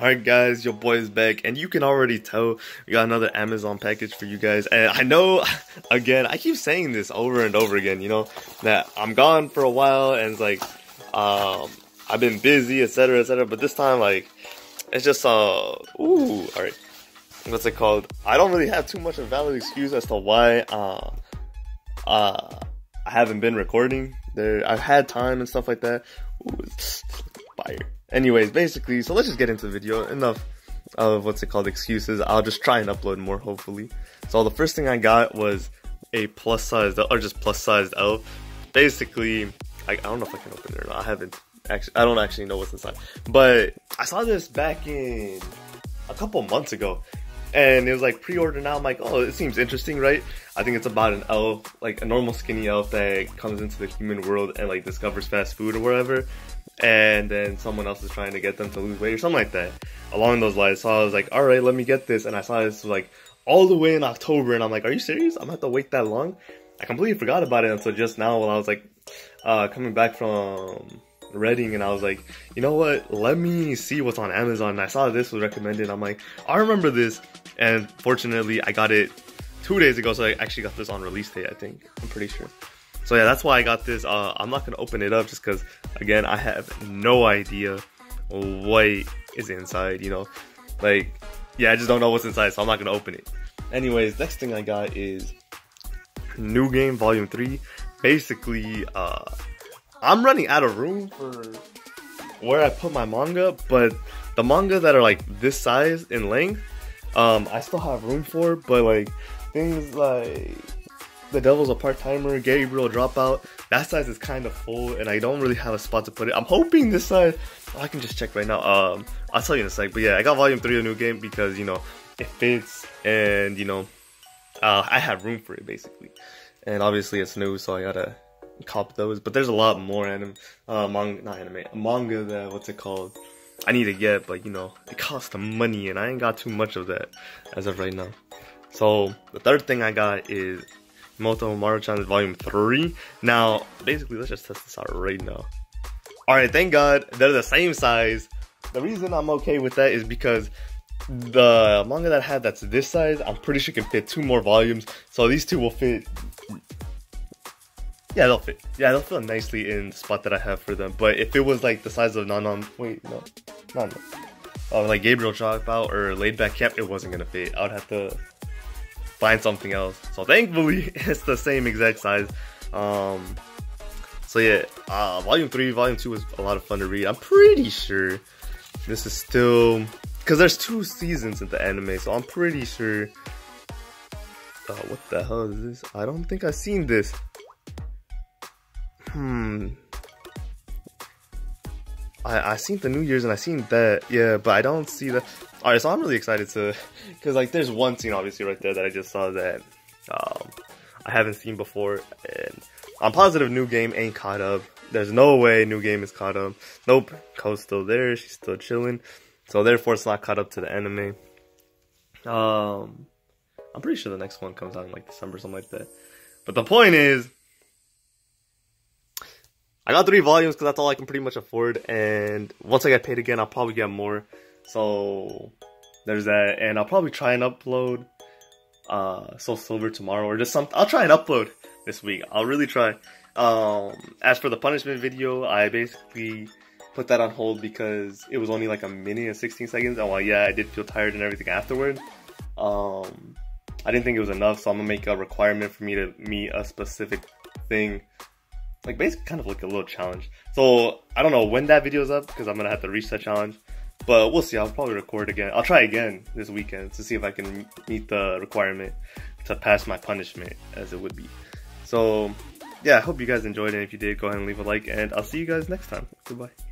Alright guys, your boy is back and you can already tell we got another Amazon package for you guys and I know, again, I keep saying this over and over again, you know, that I'm gone for a while and it's like, um, I've been busy, etc, etc, but this time, like, it's just, uh, ooh, alright, what's it called? I don't really have too much of a valid excuse as to why, uh, uh, I haven't been recording. There, I've had time and stuff like that. Ooh, fire. Anyways, basically, so let's just get into the video. Enough of what's it called excuses. I'll just try and upload more, hopefully. So the first thing I got was a plus sized or just plus sized Elf. Basically, I, I don't know if I can open it or not. I haven't actually. I don't actually know what's inside, but I saw this back in a couple months ago, and it was like pre-order now. I'm like, oh, it seems interesting, right? I think it's about an elf, like a normal skinny elf that comes into the human world and like discovers fast food or whatever and then someone else is trying to get them to lose weight or something like that along those lines. So I was like, all right, let me get this. And I saw this like all the way in October. And I'm like, are you serious? I'm gonna wait that long? I completely forgot about it until just now while I was like uh, coming back from Reading and I was like, you know what? Let me see what's on Amazon. And I saw this was recommended. I'm like, I remember this. And fortunately, I got it two days ago. So I actually got this on release day, I think. I'm pretty sure. So yeah, that's why I got this. Uh, I'm not gonna open it up just because, again, I have no idea what is inside. You know, like yeah, I just don't know what's inside, so I'm not gonna open it. Anyways, next thing I got is New Game Volume Three. Basically, uh, I'm running out of room for where I put my manga, but the manga that are like this size in length, um, I still have room for. But like things like the Devil's a part-timer, Gabriel dropout. That size is kind of full, and I don't really have a spot to put it. I'm hoping this size. Oh, I can just check right now. Um, I'll tell you in a sec. But yeah, I got Volume Three of New Game because you know it fits, and you know uh, I have room for it basically. And obviously it's new, so I gotta cop those. But there's a lot more anime, uh, manga, not anime, manga that what's it called? I need to get, but you know it costs money, and I ain't got too much of that as of right now. So the third thing I got is Moto Maruchan Volume 3. Now, basically, let's just test this out right now. Alright, thank God, they're the same size. The reason I'm okay with that is because the manga that I have that's this size, I'm pretty sure can fit two more volumes. So these two will fit. Yeah, they'll fit. Yeah, they'll fit nicely in the spot that I have for them. But if it was like the size of non wait, no, no, no. Oh, like Gabriel Dropout or Laid Back Camp, it wasn't gonna fit. I would have to find something else. So thankfully, it's the same exact size. Um, so yeah, uh, Volume 3, Volume 2 was a lot of fun to read. I'm pretty sure this is still... Because there's two seasons in the anime, so I'm pretty sure... Uh, what the hell is this? I don't think I've seen this. Hmm. I I seen the New Year's and I seen that, yeah, but I don't see that. All right, so I'm really excited to, because like there's one scene obviously right there that I just saw that um, I haven't seen before, and I'm positive New Game ain't caught up. There's no way New Game is caught up. Nope, Ko's still there. She's still chilling, so therefore it's not caught up to the anime. Um, I'm pretty sure the next one comes out in like December, or something like that. But the point is, I got three volumes because that's all I can pretty much afford. And once I get paid again, I'll probably get more. So there's that, and I'll probably try and upload uh Soul Silver tomorrow or just something. I'll try and upload this week. I'll really try. Um, as for the punishment video, I basically put that on hold because it was only like a minute and 16 seconds. And while yeah, I did feel tired and everything afterward, um, I didn't think it was enough. So I'm gonna make a requirement for me to meet a specific thing like basically kind of like a little challenge. So I don't know when that video is up because I'm gonna have to reach that challenge. But we'll see. I'll probably record again. I'll try again this weekend to see if I can meet the requirement to pass my punishment as it would be. So, yeah, I hope you guys enjoyed it. If you did, go ahead and leave a like, and I'll see you guys next time. Goodbye.